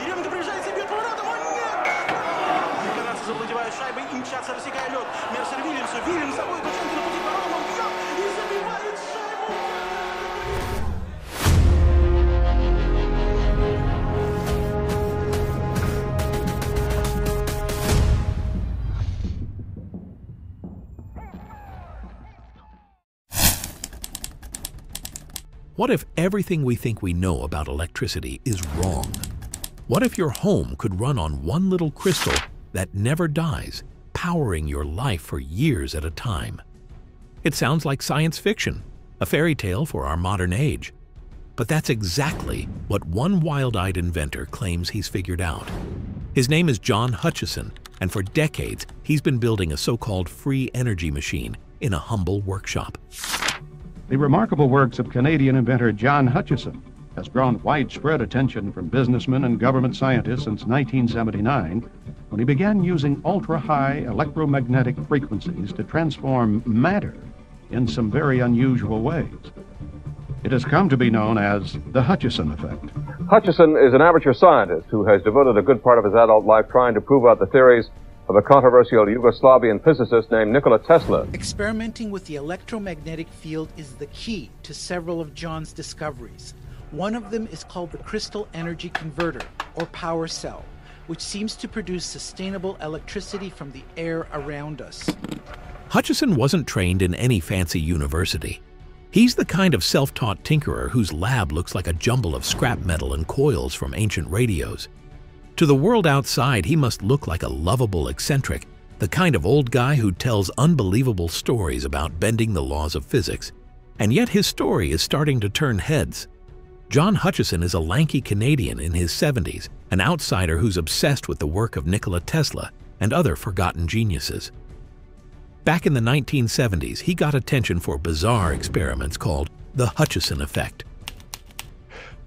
Еременко приезжается, бьет поворотом, о нет! Канадцы завладевают шайбой и мчатся, рассекая лед. Мерсер Вильямсу, Вильямс за собой, Кученко на пути ворот, он бьет и забивает шайбу! What if everything we think we know about electricity is wrong? What if your home could run on one little crystal that never dies, powering your life for years at a time? It sounds like science fiction, a fairy tale for our modern age. But that's exactly what one wild-eyed inventor claims he's figured out. His name is John Hutchison, and for decades he's been building a so-called free energy machine in a humble workshop. The remarkable works of Canadian inventor John Hutchison has drawn widespread attention from businessmen and government scientists since 1979 when he began using ultra-high electromagnetic frequencies to transform matter in some very unusual ways. It has come to be known as the Hutchison effect. Hutchison is an amateur scientist who has devoted a good part of his adult life trying to prove out the theories of a controversial Yugoslavian physicist named Nikola Tesla. Experimenting with the electromagnetic field is the key to several of John's discoveries. One of them is called the crystal energy converter, or power cell, which seems to produce sustainable electricity from the air around us. Hutchison wasn't trained in any fancy university. He's the kind of self-taught tinkerer whose lab looks like a jumble of scrap metal and coils from ancient radios. To the world outside, he must look like a lovable eccentric, the kind of old guy who tells unbelievable stories about bending the laws of physics. And yet his story is starting to turn heads. John Hutchison is a lanky Canadian in his 70s, an outsider who's obsessed with the work of Nikola Tesla and other forgotten geniuses. Back in the 1970s, he got attention for bizarre experiments called the Hutchison effect.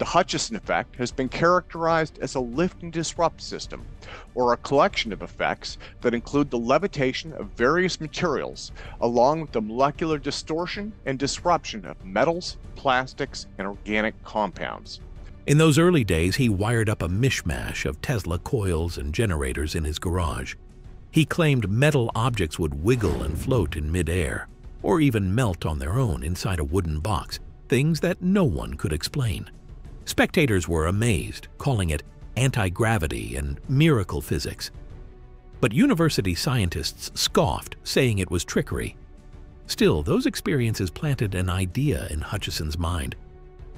The Hutchison effect has been characterized as a lift and disrupt system, or a collection of effects that include the levitation of various materials, along with the molecular distortion and disruption of metals, plastics, and organic compounds. In those early days, he wired up a mishmash of Tesla coils and generators in his garage. He claimed metal objects would wiggle and float in midair, or even melt on their own inside a wooden box, things that no one could explain. Spectators were amazed, calling it anti-gravity and miracle physics. But university scientists scoffed, saying it was trickery. Still, those experiences planted an idea in Hutchison's mind.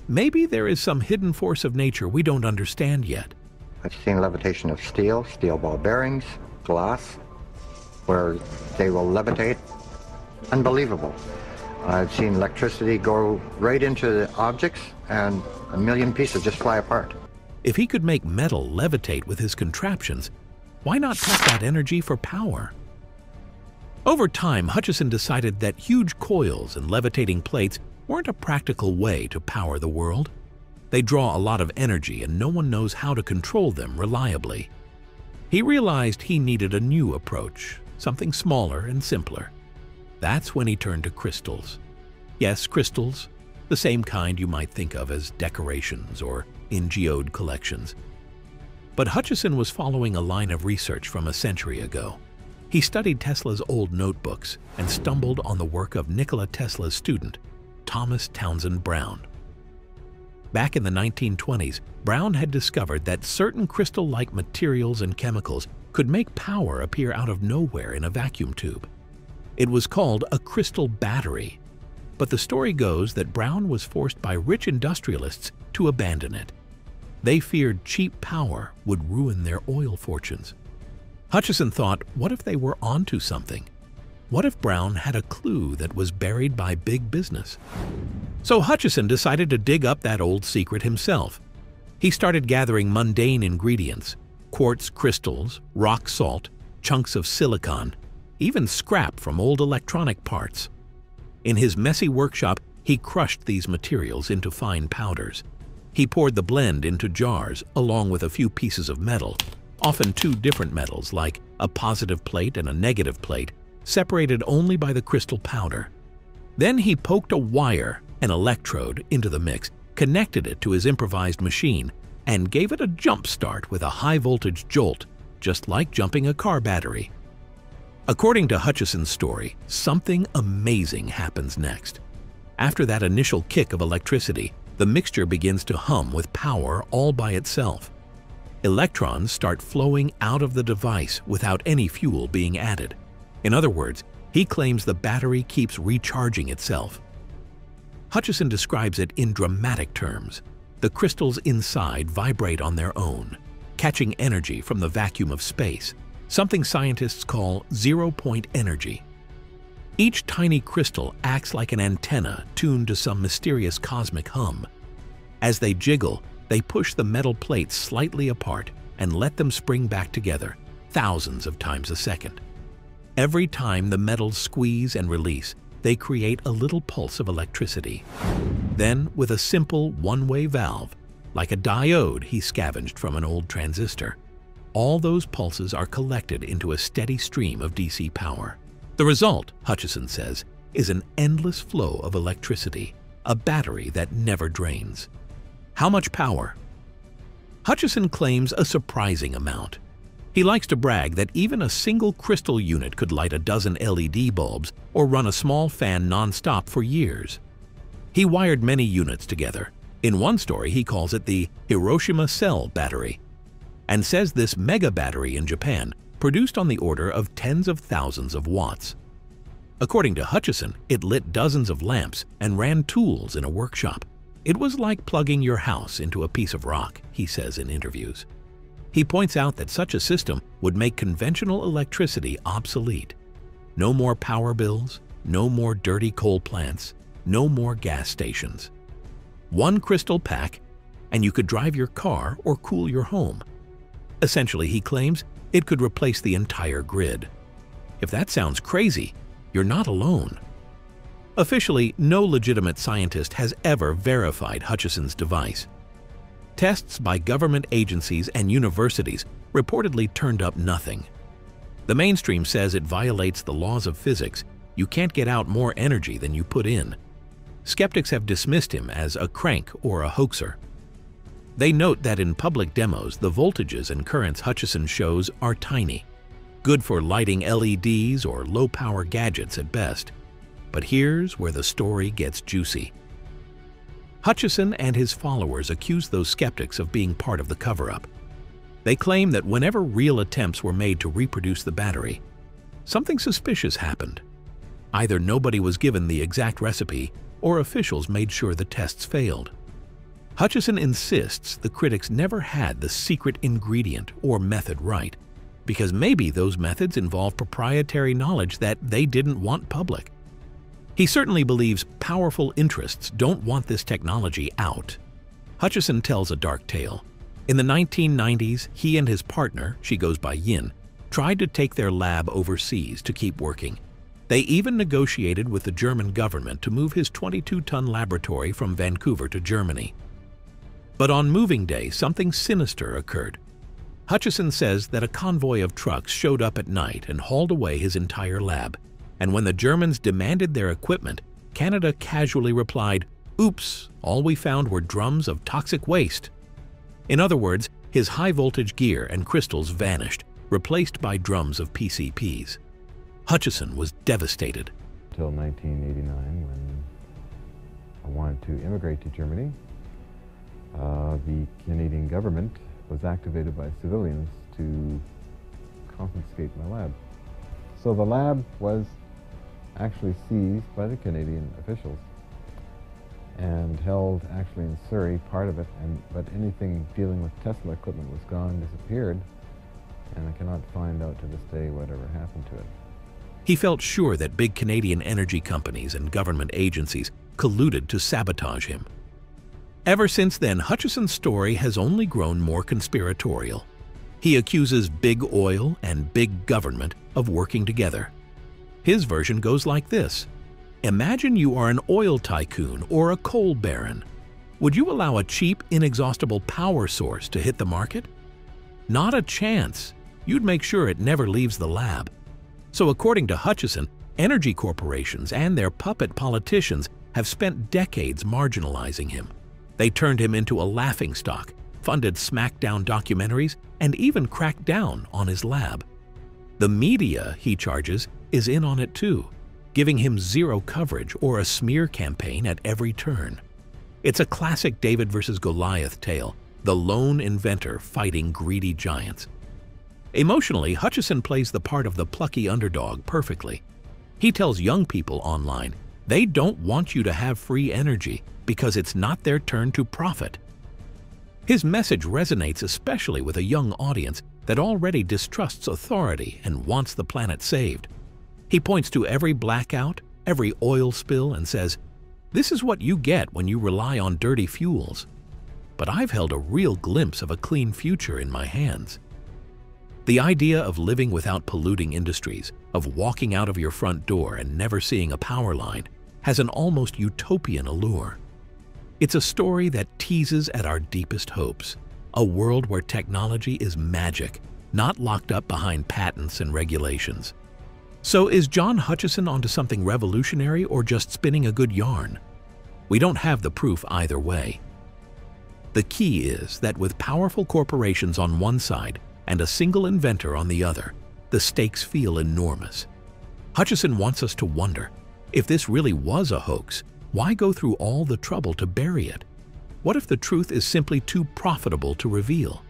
Maybe there is some hidden force of nature we don't understand yet. I've seen levitation of steel, steel ball bearings, glass, where they will levitate. Unbelievable. I've seen electricity go right into the objects and a million pieces just fly apart. If he could make metal levitate with his contraptions, why not tap that energy for power? Over time, Hutchison decided that huge coils and levitating plates weren't a practical way to power the world. They draw a lot of energy and no one knows how to control them reliably. He realized he needed a new approach, something smaller and simpler. That's when he turned to crystals. Yes, crystals, the same kind you might think of as decorations or in geode collections. But Hutchison was following a line of research from a century ago. He studied Tesla's old notebooks and stumbled on the work of Nikola Tesla's student, Thomas Townsend Brown. Back in the 1920s, Brown had discovered that certain crystal-like materials and chemicals could make power appear out of nowhere in a vacuum tube. It was called a crystal battery, but the story goes that Brown was forced by rich industrialists to abandon it. They feared cheap power would ruin their oil fortunes. Hutchison thought, what if they were onto something? What if Brown had a clue that was buried by big business? So Hutchison decided to dig up that old secret himself. He started gathering mundane ingredients, quartz crystals, rock salt, chunks of silicon, even scrap from old electronic parts. In his messy workshop, he crushed these materials into fine powders. He poured the blend into jars along with a few pieces of metal, often two different metals like a positive plate and a negative plate, separated only by the crystal powder. Then he poked a wire, an electrode, into the mix, connected it to his improvised machine, and gave it a jump start with a high voltage jolt, just like jumping a car battery. According to Hutchison's story, something amazing happens next. After that initial kick of electricity, the mixture begins to hum with power all by itself. Electrons start flowing out of the device without any fuel being added. In other words, he claims the battery keeps recharging itself. Hutchison describes it in dramatic terms. The crystals inside vibrate on their own, catching energy from the vacuum of space, something scientists call zero-point energy. Each tiny crystal acts like an antenna tuned to some mysterious cosmic hum. As they jiggle, they push the metal plates slightly apart and let them spring back together, thousands of times a second. Every time the metals squeeze and release, they create a little pulse of electricity. Then, with a simple one-way valve, like a diode he scavenged from an old transistor, all those pulses are collected into a steady stream of DC power. The result, Hutchison says, is an endless flow of electricity, a battery that never drains. How much power? Hutchison claims a surprising amount. He likes to brag that even a single crystal unit could light a dozen LED bulbs or run a small fan non-stop for years. He wired many units together. In one story, he calls it the Hiroshima Cell Battery, and says this mega battery in Japan produced on the order of tens of thousands of watts. According to Hutchison, it lit dozens of lamps and ran tools in a workshop. It was like plugging your house into a piece of rock, he says in interviews. He points out that such a system would make conventional electricity obsolete. No more power bills, no more dirty coal plants, no more gas stations. One crystal pack, and you could drive your car or cool your home. Essentially, he claims, it could replace the entire grid. If that sounds crazy, you're not alone. Officially, no legitimate scientist has ever verified Hutchison's device. Tests by government agencies and universities reportedly turned up nothing. The mainstream says it violates the laws of physics. You can't get out more energy than you put in. Skeptics have dismissed him as a crank or a hoaxer. They note that in public demos, the voltages and currents Hutchison shows are tiny, good for lighting LEDs or low-power gadgets at best. But here's where the story gets juicy. Hutchison and his followers accuse those skeptics of being part of the cover-up. They claim that whenever real attempts were made to reproduce the battery, something suspicious happened. Either nobody was given the exact recipe or officials made sure the tests failed. Hutchison insists the critics never had the secret ingredient or method right, because maybe those methods involve proprietary knowledge that they didn't want public. He certainly believes powerful interests don't want this technology out. Hutchison tells a dark tale. In the 1990s, he and his partner, she goes by Yin, tried to take their lab overseas to keep working. They even negotiated with the German government to move his 22-ton laboratory from Vancouver to Germany. But on moving day, something sinister occurred. Hutchison says that a convoy of trucks showed up at night and hauled away his entire lab and when the Germans demanded their equipment, Canada casually replied, Oops, all we found were drums of toxic waste. In other words, his high-voltage gear and crystals vanished, replaced by drums of PCPs. Hutchison was devastated. Until 1989, when I wanted to immigrate to Germany, uh, the Canadian government was activated by civilians to confiscate my lab. So the lab was actually seized by the Canadian officials and held actually in Surrey, part of it, and but anything dealing with Tesla equipment was gone, disappeared, and I cannot find out to this day whatever happened to it. He felt sure that big Canadian energy companies and government agencies colluded to sabotage him. Ever since then, Hutchison's story has only grown more conspiratorial. He accuses big oil and big government of working together his version goes like this. Imagine you are an oil tycoon or a coal baron. Would you allow a cheap, inexhaustible power source to hit the market? Not a chance. You'd make sure it never leaves the lab. So according to Hutchison, energy corporations and their puppet politicians have spent decades marginalizing him. They turned him into a laughingstock, funded smackdown documentaries, and even cracked down on his lab. The media, he charges, is in on it too, giving him zero coverage or a smear campaign at every turn. It's a classic David versus Goliath tale, the lone inventor fighting greedy giants. Emotionally, Hutchison plays the part of the plucky underdog perfectly. He tells young people online they don't want you to have free energy because it's not their turn to profit. His message resonates especially with a young audience that already distrusts authority and wants the planet saved. He points to every blackout, every oil spill, and says, This is what you get when you rely on dirty fuels. But I've held a real glimpse of a clean future in my hands. The idea of living without polluting industries, of walking out of your front door and never seeing a power line, has an almost utopian allure. It's a story that teases at our deepest hopes, a world where technology is magic, not locked up behind patents and regulations. So is John Hutchison onto something revolutionary or just spinning a good yarn? We don't have the proof either way. The key is that with powerful corporations on one side and a single inventor on the other, the stakes feel enormous. Hutchison wants us to wonder, if this really was a hoax, why go through all the trouble to bury it? What if the truth is simply too profitable to reveal?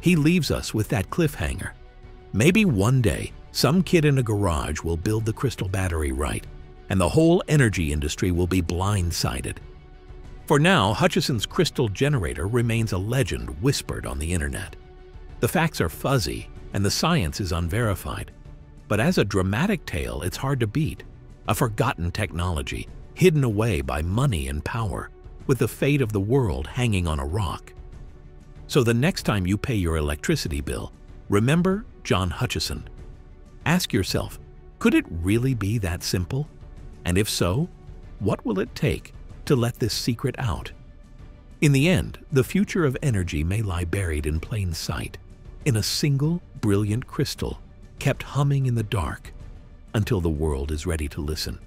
He leaves us with that cliffhanger. Maybe one day, some kid in a garage will build the crystal battery right, and the whole energy industry will be blindsided. For now, Hutchison's crystal generator remains a legend whispered on the internet. The facts are fuzzy, and the science is unverified. But as a dramatic tale, it's hard to beat. A forgotten technology, hidden away by money and power, with the fate of the world hanging on a rock. So the next time you pay your electricity bill, remember John Hutchison. Ask yourself, could it really be that simple? And if so, what will it take to let this secret out? In the end, the future of energy may lie buried in plain sight, in a single brilliant crystal kept humming in the dark until the world is ready to listen.